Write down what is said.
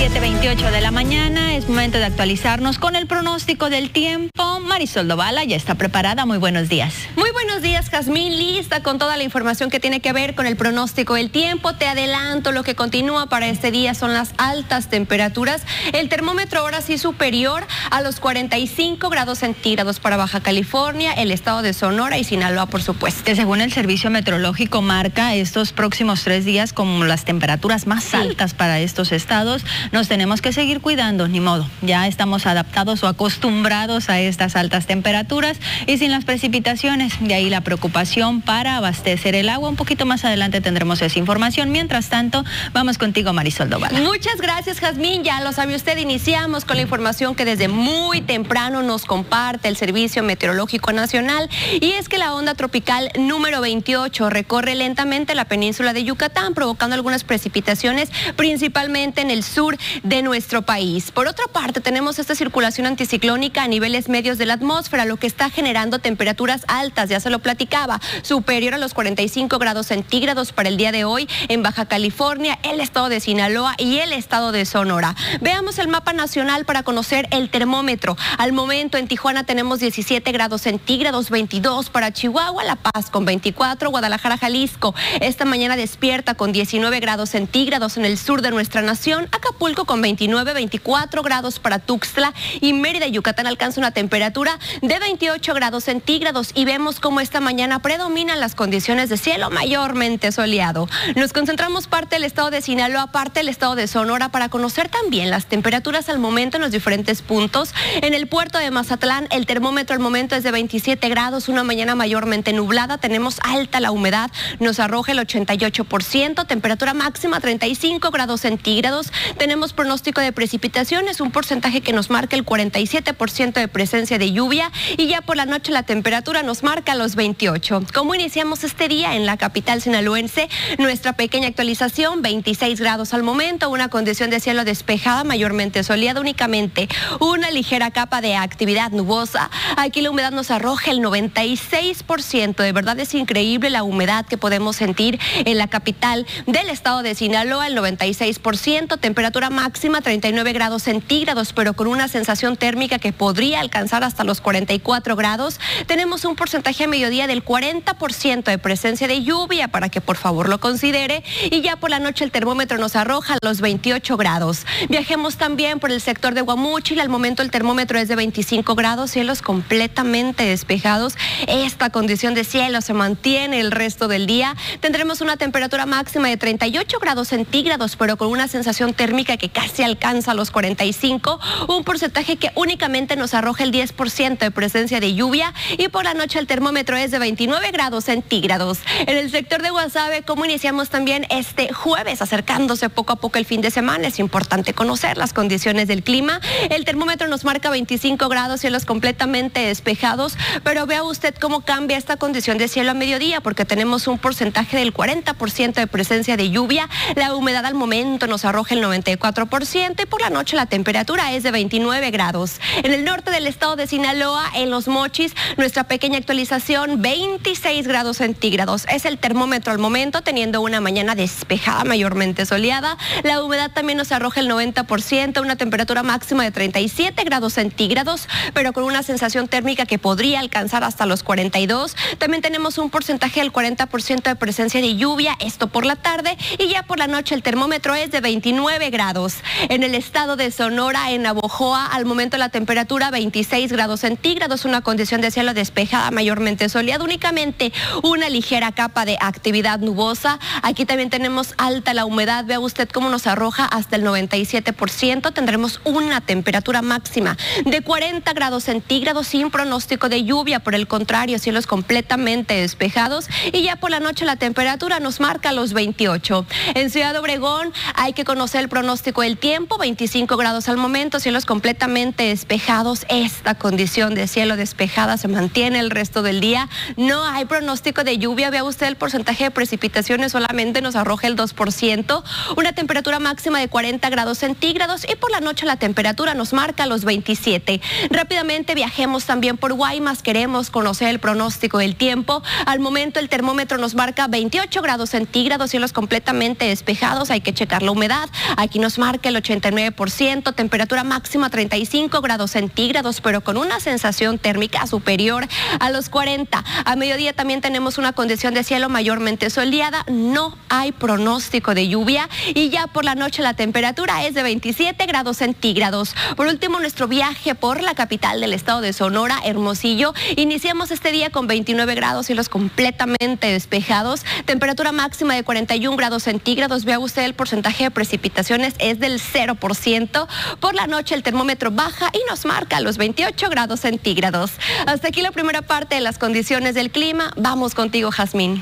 7.28 de la mañana. Es momento de actualizarnos con el pronóstico del tiempo. Marisol Dovala ya está preparada. Muy buenos días. Muy buenos días, Jazmín. Lista con toda la información que tiene que ver con el pronóstico del tiempo. Te adelanto lo que continúa para este día son las altas temperaturas. El termómetro ahora sí superior a los 45 grados centígrados para Baja California, el estado de Sonora y Sinaloa, por supuesto. Que según el servicio meteorológico marca estos próximos tres días como las temperaturas más altas para estos estados nos tenemos que seguir cuidando, ni modo. Ya estamos adaptados o acostumbrados a estas altas temperaturas y sin las precipitaciones. De ahí la preocupación para abastecer el agua. Un poquito más adelante tendremos esa información. Mientras tanto, vamos contigo, Marisol Doval. Muchas gracias, Jazmín. Ya lo sabe usted, iniciamos con la información que desde muy temprano nos comparte el Servicio Meteorológico Nacional. Y es que la onda tropical número 28 recorre lentamente la península de Yucatán, provocando algunas precipitaciones, principalmente en el sur de nuestro país. Por otra parte, tenemos esta circulación anticiclónica a niveles medios de la atmósfera, lo que está generando temperaturas altas, ya se lo platicaba, superior a los 45 grados centígrados para el día de hoy en Baja California, el estado de Sinaloa y el estado de Sonora. Veamos el mapa nacional para conocer el termómetro. Al momento en Tijuana tenemos 17 grados centígrados, 22 para Chihuahua, La Paz con 24, Guadalajara, Jalisco. Esta mañana despierta con 19 grados centígrados en el sur de nuestra nación. Acapulco con 29, 24 grados para Tuxtla y Mérida, Yucatán alcanza una temperatura de 28 grados centígrados y vemos cómo esta mañana predominan las condiciones de cielo mayormente soleado. Nos concentramos parte del estado de Sinaloa, parte del estado de Sonora para conocer también las temperaturas al momento en los diferentes puntos. En el puerto de Mazatlán el termómetro al momento es de 27 grados, una mañana mayormente nublada, tenemos alta la humedad, nos arroja el 88%, temperatura máxima 35 grados centígrados. Tenemos pronóstico de precipitaciones, un porcentaje que nos marca el 47% de presencia de lluvia y ya por la noche la temperatura nos marca los 28. ¿Cómo iniciamos este día en la capital sinaloense? Nuestra pequeña actualización, 26 grados al momento, una condición de cielo despejada, mayormente soleada únicamente, una ligera capa de actividad nubosa. Aquí la humedad nos arroja el 96%. De verdad es increíble la humedad que podemos sentir en la capital del estado de Sinaloa, el 96%, temperatura máxima 39 grados centígrados, pero con una sensación térmica que podría alcanzar hasta los 44 grados. Tenemos un porcentaje a mediodía del 40% de presencia de lluvia para que por favor lo considere y ya por la noche el termómetro nos arroja los 28 grados. Viajemos también por el sector de Guamúchil, al momento el termómetro es de 25 grados, cielos completamente despejados. Esta condición de cielo se mantiene el resto del día. Tendremos una temperatura máxima de 38 grados centígrados, pero con una sensación térmica que casi alcanza los 45, un porcentaje que únicamente nos arroja el 10% de presencia de lluvia y por la noche el termómetro es de 29 grados centígrados. En el sector de Guasave, como iniciamos también este jueves, acercándose poco a poco el fin de semana, es importante conocer las condiciones del clima. El termómetro nos marca 25 grados, cielos completamente despejados, pero vea usted cómo cambia esta condición de cielo a mediodía, porque tenemos un porcentaje del 40% de presencia de lluvia, la humedad al momento nos arroja el 94% y por la noche la temperatura es de 29 grados. En el norte del estado de Sinaloa, en Los Mochis, nuestra pequeña actualización, 26 grados centígrados. Es el termómetro al momento, teniendo una mañana despejada, mayormente soleada. La humedad también nos arroja el 90%, una temperatura máxima de 37 grados centígrados, pero con una sensación térmica que podría alcanzar hasta los 42. También tenemos un porcentaje del 40% de presencia de lluvia, esto por la tarde, y ya por la noche el termómetro es de 29 grados. En el estado de Sonora, en Abojoa, al momento la temperatura 26 grados centígrados, una condición de cielo despejada, mayormente soleado, únicamente una ligera capa de actividad nubosa. Aquí también tenemos alta la humedad, vea usted cómo nos arroja hasta el 97%. Tendremos una temperatura máxima de 40 grados centígrados sin pronóstico de lluvia, por el contrario, cielos completamente despejados y ya por la noche la temperatura nos marca los 28. En Ciudad Obregón hay que conocer el pronóstico del tiempo, 25 grados al momento, cielos completamente despejados. Esta condición de cielo despejada se mantiene el resto del día. No hay pronóstico de lluvia, vea usted el porcentaje de precipitaciones solamente nos arroja el 2%, una temperatura máxima de 40 grados centígrados y por la noche la temperatura nos marca los 27. Rápidamente viajemos también por Guaymas, queremos conocer el pronóstico del tiempo. Al momento el termómetro nos marca 28 grados centígrados, cielos completamente despejados, hay que checar la humedad. Aquí nos nos marca el 89%, temperatura máxima 35 grados centígrados, pero con una sensación térmica superior a los 40. A mediodía también tenemos una condición de cielo mayormente soleada, no hay pronóstico de lluvia y ya por la noche la temperatura es de 27 grados centígrados. Por último, nuestro viaje por la capital del estado de Sonora, Hermosillo, iniciamos este día con 29 grados, cielos completamente despejados, temperatura máxima de 41 grados centígrados. Vea usted el porcentaje de precipitaciones es del 0%. Por la noche el termómetro baja y nos marca los 28 grados centígrados. Hasta aquí la primera parte de las condiciones del clima. Vamos contigo, Jazmín.